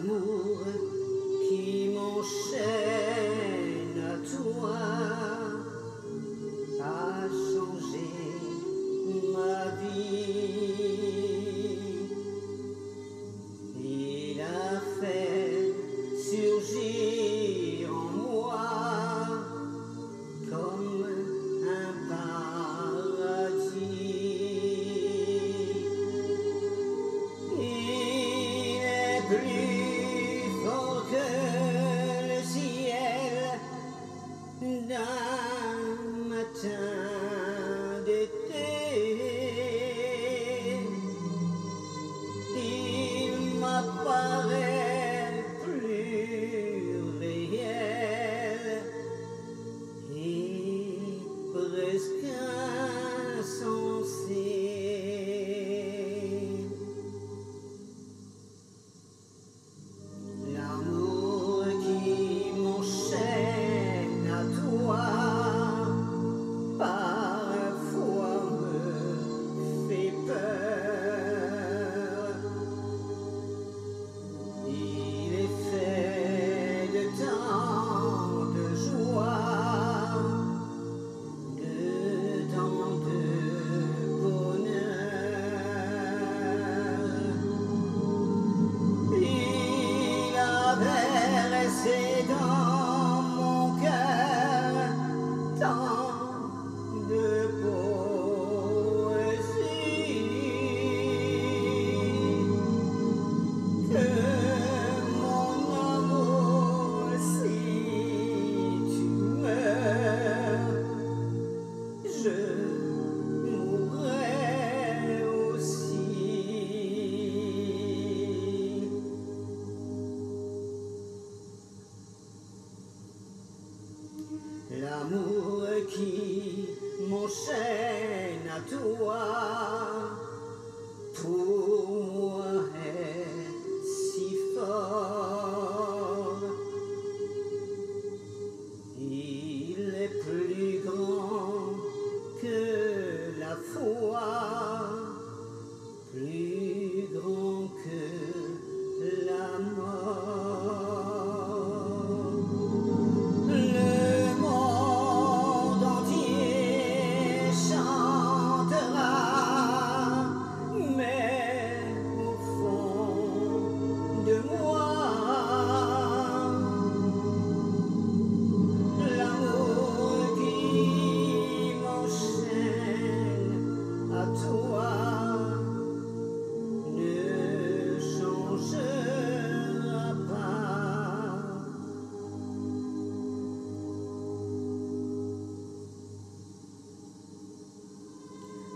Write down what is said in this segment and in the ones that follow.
Kamu veda chi Mosè natua tua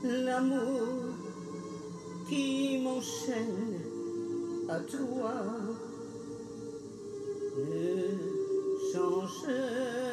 l'amour qui m'enchaîne à toi. Ne change.